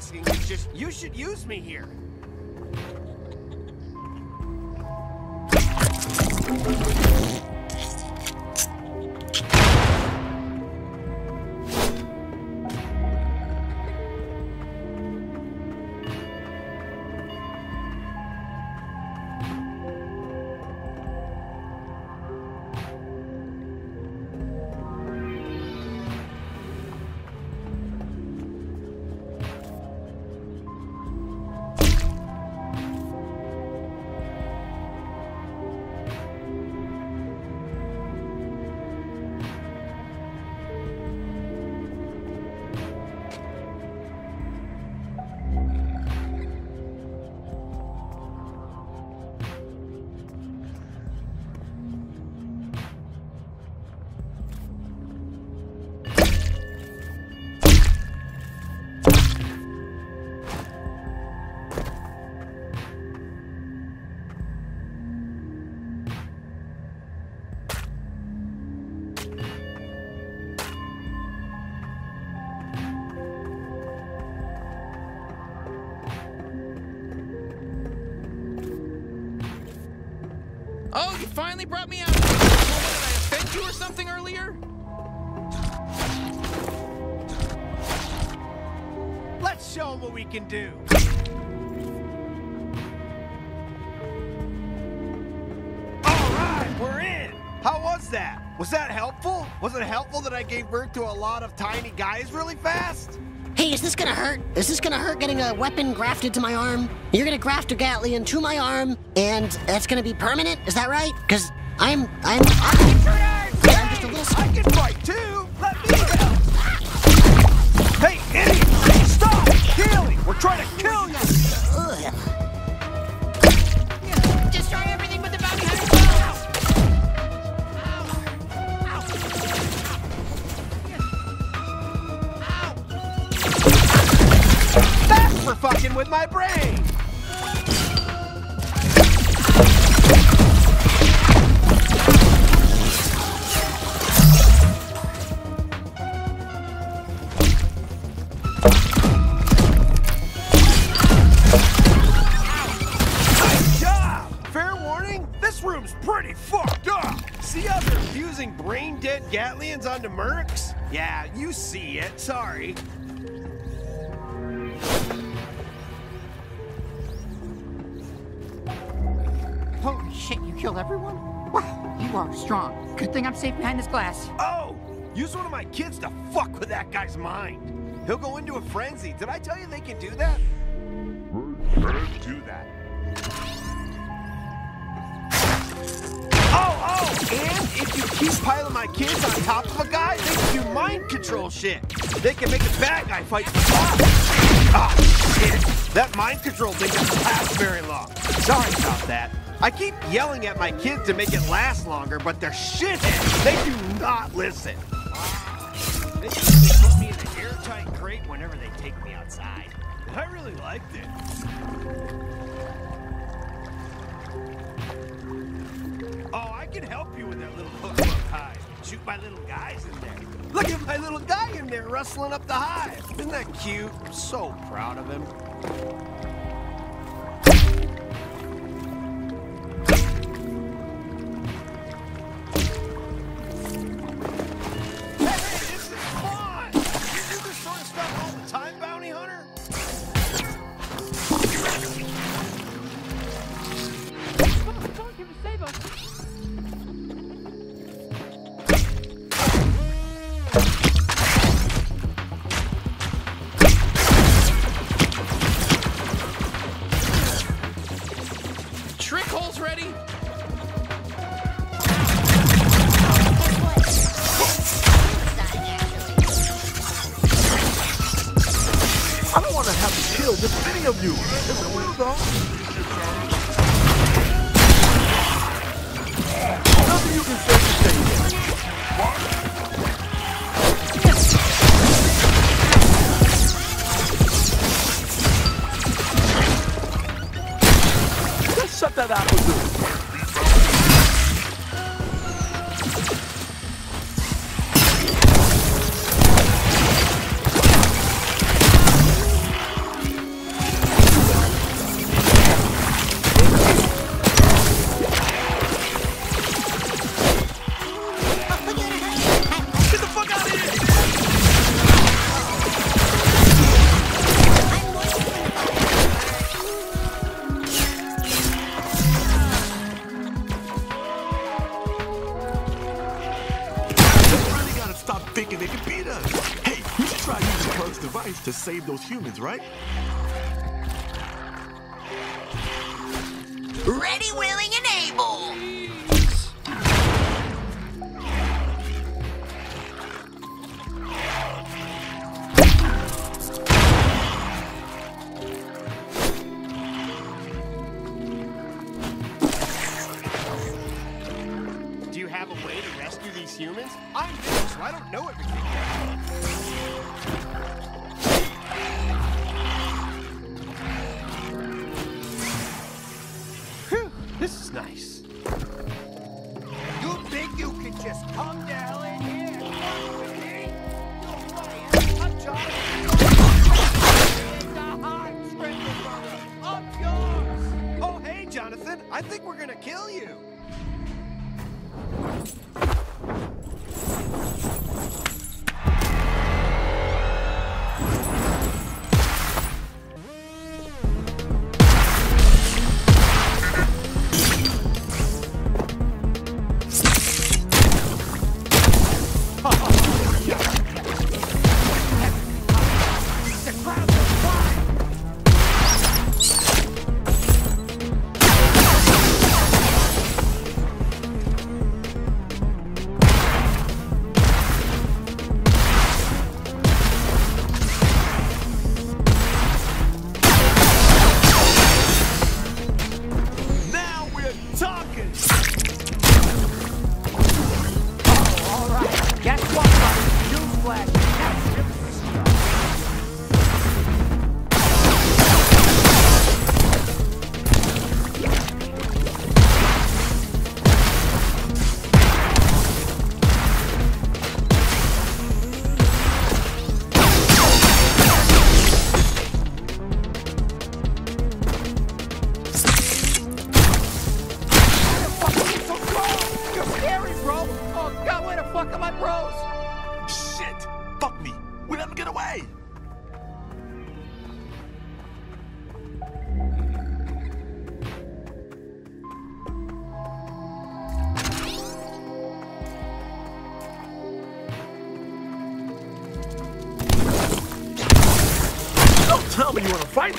asking. Just, you should use me here. Oh, you finally brought me out. Did I offend you or something earlier? Let's show them what we can do. All right, we're in. How was that? Was that helpful? Was it helpful that I gave birth to a lot of tiny guys really fast? Is this gonna hurt? Is this gonna hurt getting a weapon grafted to my arm? You're gonna graft a Gatlian to my arm, and that's gonna be permanent? Is that right? Because I'm, I'm, I'm, I'm just a little. I can fight too. Let me help. Hey, idiot! Stop! Keely, we're trying to kill you. Up. See how they're fusing brain-dead Gatlians onto Mercs? Yeah, you see it. Sorry. Killed everyone? Wow, you are strong. Good thing I'm safe behind this glass. Oh, use one of my kids to fuck with that guy's mind. He'll go into a frenzy. Did I tell you they can do that? do that. Oh, oh, and if you keep piling my kids on top of a guy, they can do mind control shit. They can make a bad guy fight for. Ah, shit. That mind control thing doesn't last very long. Sorry about that. I keep yelling at my kids to make it last longer, but they're shitheads. They do not listen. They usually put me in an airtight crate whenever they take me outside. I really liked it. Oh, I can help you with that little hook hive. Shoot my little guys in there. Look at my little guy in there rustling up the hive. Isn't that cute? I'm so proud of him. Time, Bounty Hunter? humans, right? Ready, willing, and able! Do you have a way to rescue these humans? I'm new, so I don't know everything yet. This is nice.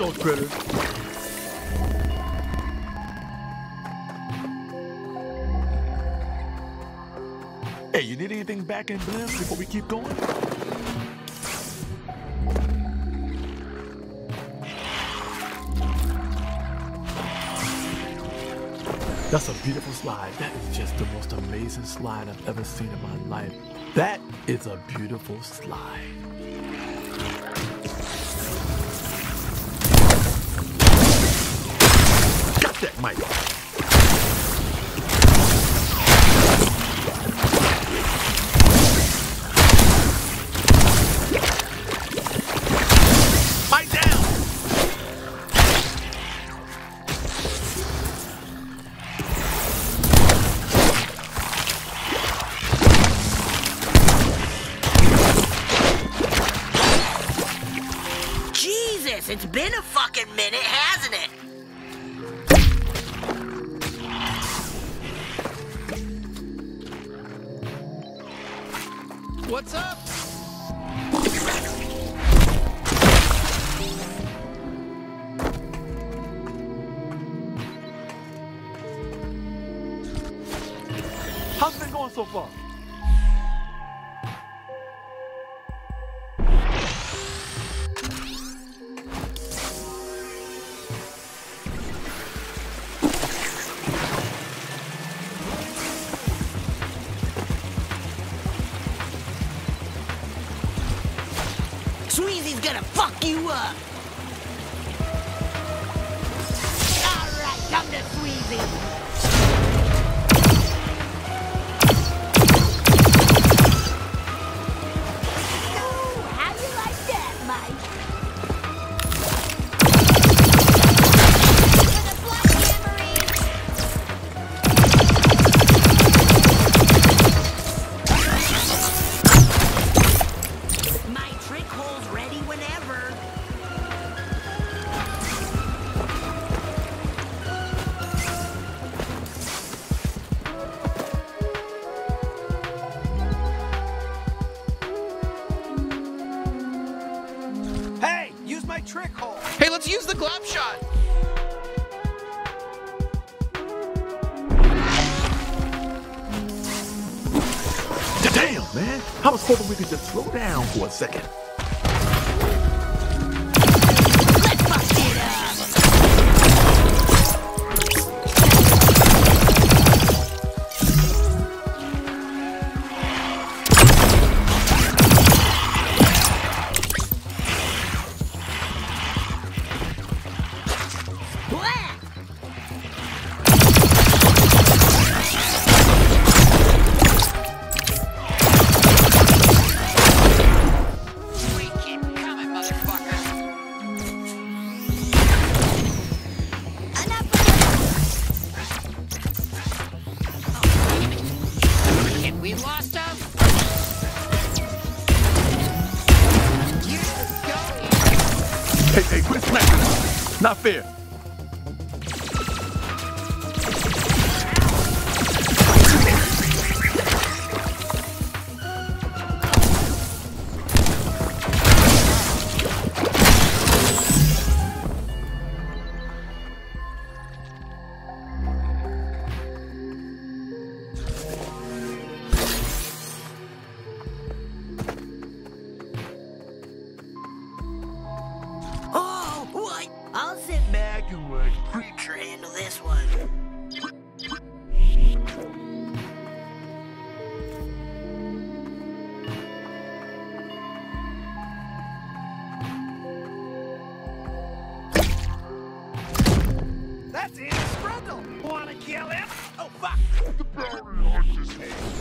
old critter. Hey, you need anything back in Bliss before we keep going? That's a beautiful slide. That is just the most amazing slide I've ever seen in my life. That is a beautiful slide. use the glove shot. Damn, man. I was hoping we could just slow down for a second. Safê. back. The bounty hunt is over.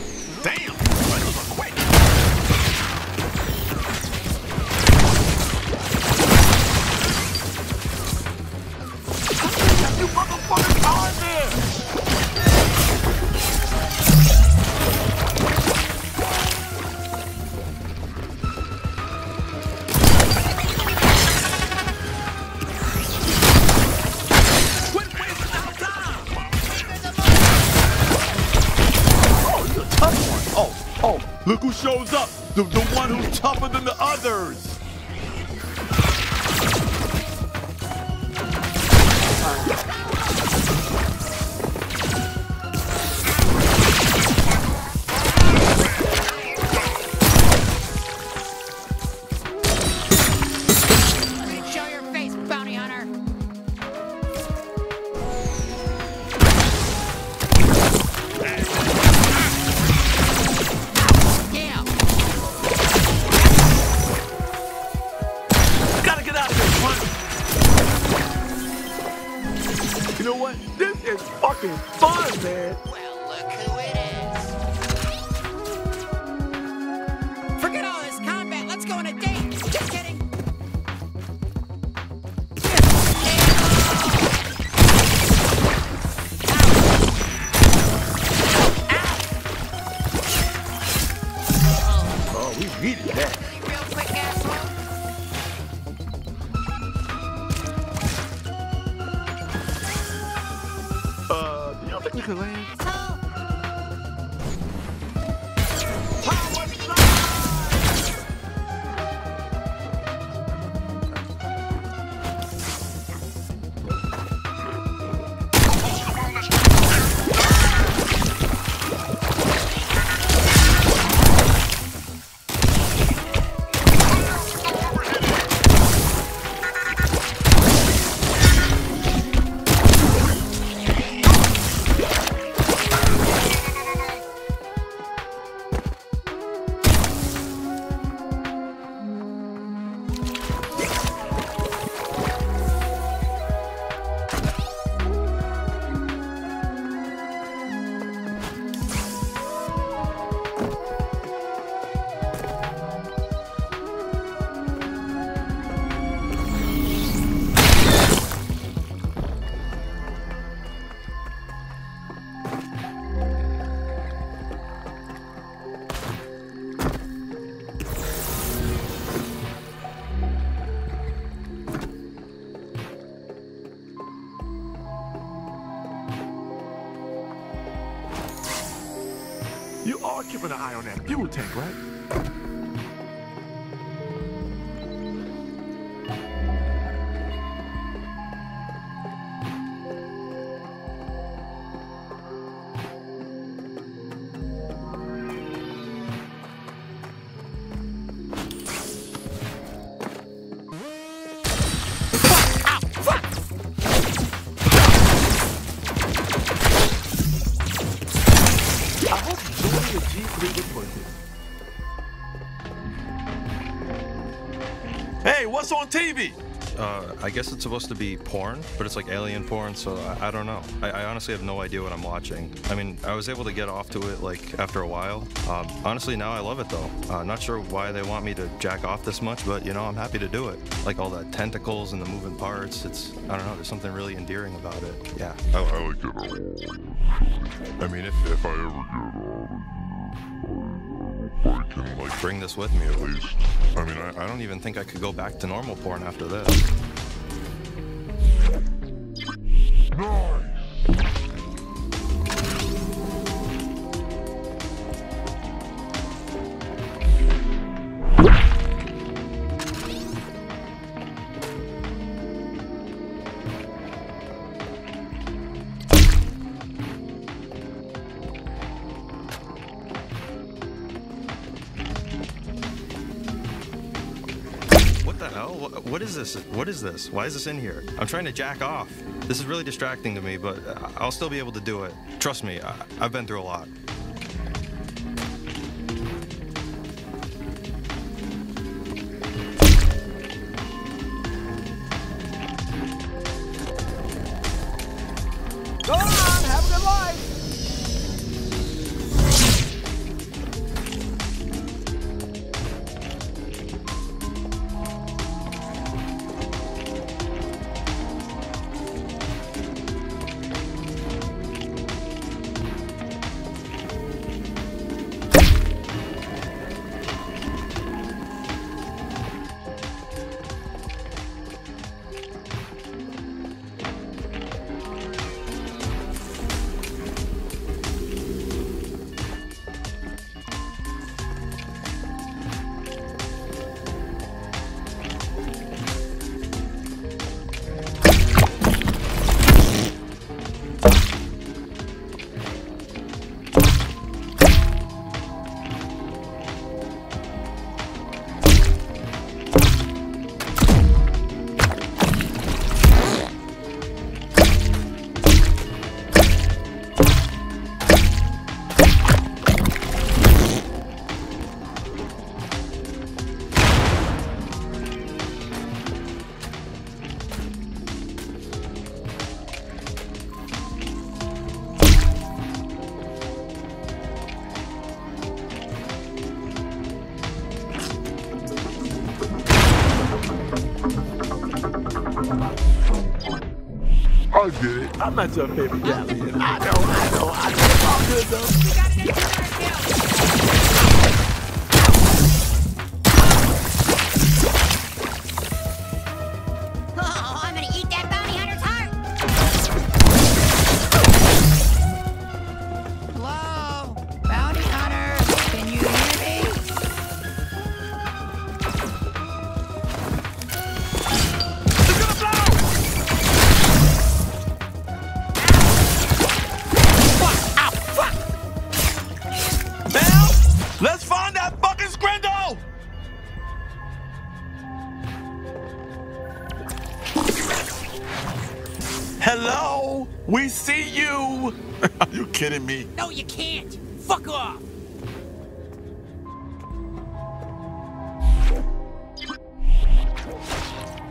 shows up, the, the one who's tougher than the others. 可爱 fuel tank, right? TV? Uh, I guess it's supposed to be porn, but it's like alien porn, so I, I don't know. I, I honestly have no idea what I'm watching. I mean, I was able to get off to it like after a while. Um, honestly, now I love it though. Uh, not sure why they want me to jack off this much, but you know, I'm happy to do it. Like all the tentacles and the moving parts. It's I don't know. There's something really endearing about it. Yeah. I, I like it all. I mean, if, if I ever get out I can like Bring this with me at least. I mean, I, I don't even think I could go back to normal porn after this. What What, is this? What is this? Why is this in here? I'm trying to jack off. This is really distracting to me, but I'll still be able to do it. Trust me, I, I've been through a lot. I'm not your favorite Galleon. I know, I know, I know. It's all good though. Let's find that fucking Scrindo! Hello, we see you. Are you kidding me? No, you can't. Fuck off.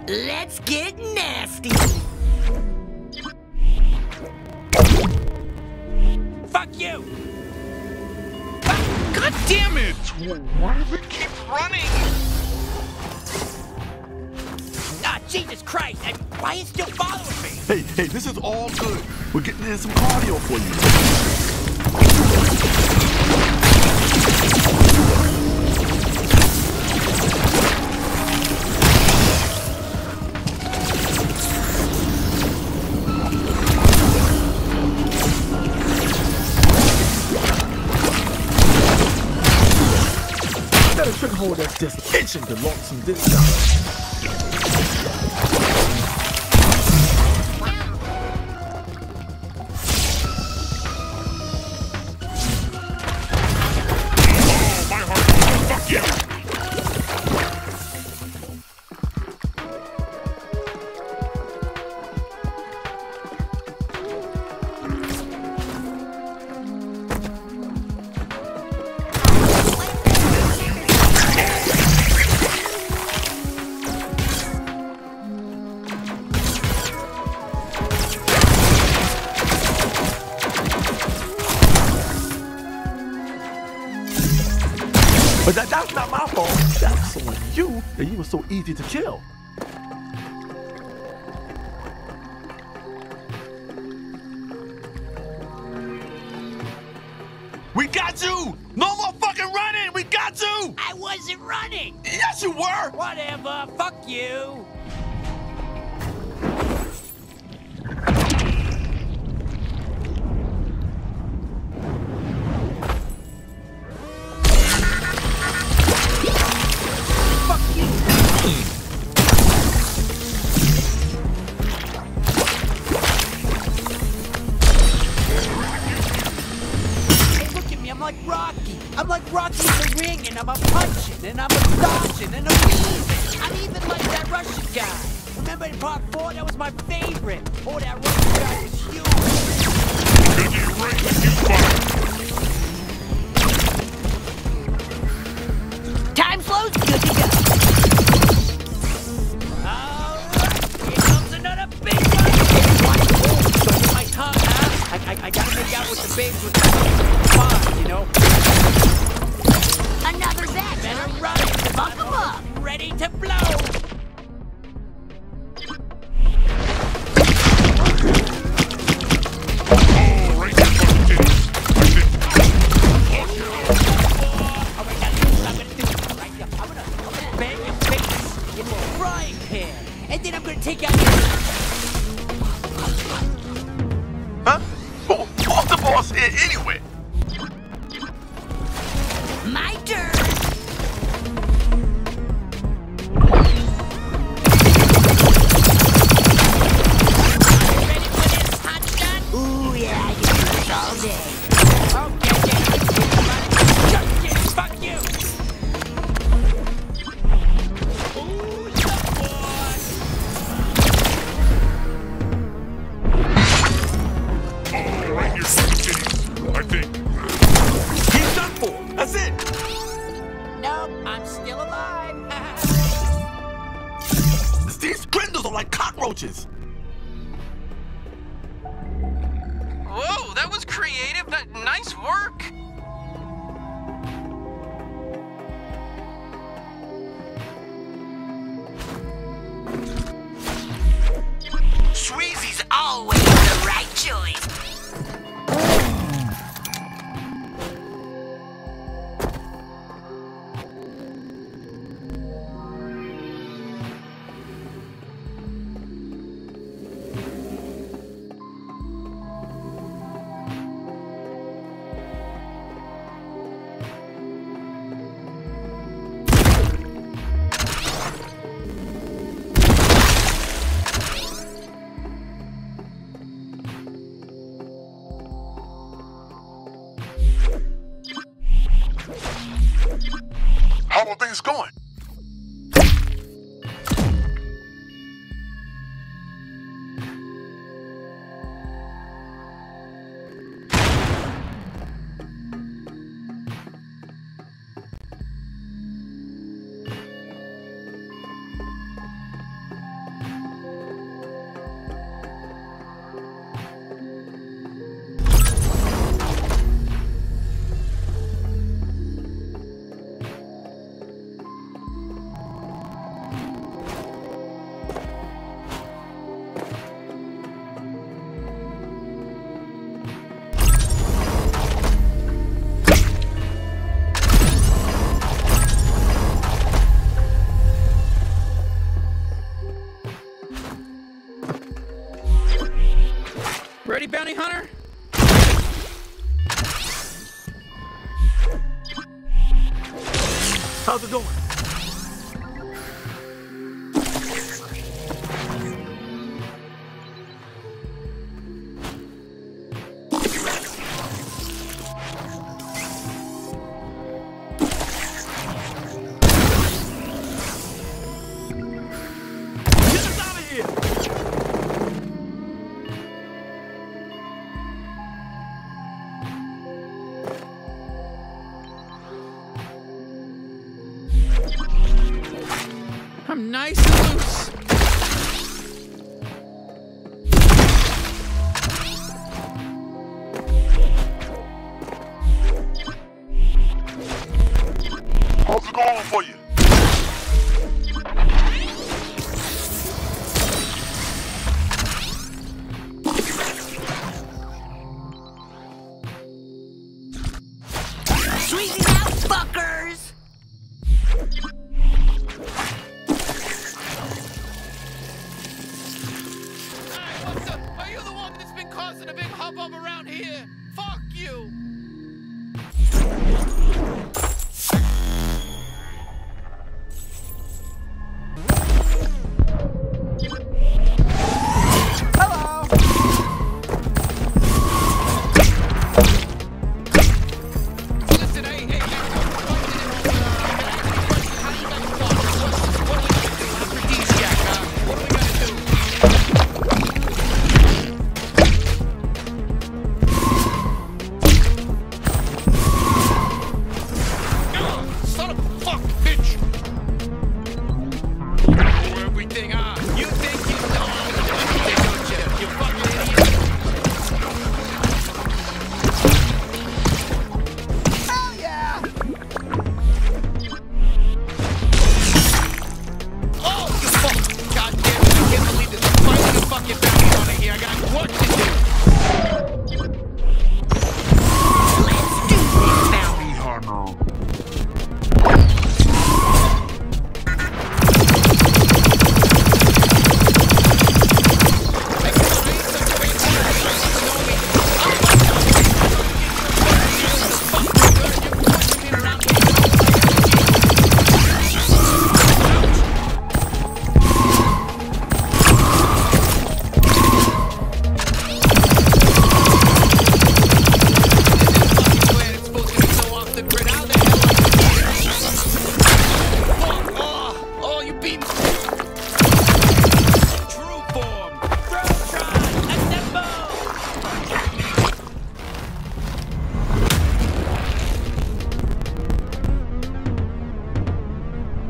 Let's get nasty. Fuck you. God damn it! Why do they keep running? Ah, Jesus Christ. I, why is it still following me? Hey, hey, this is all good. We're getting in some cardio for you. Hole that's just itching to launch some discount. you that you were so easy to kill. We got you! No more fucking running! We got you! I wasn't running! Yes, you were! Whatever, fuck you! going.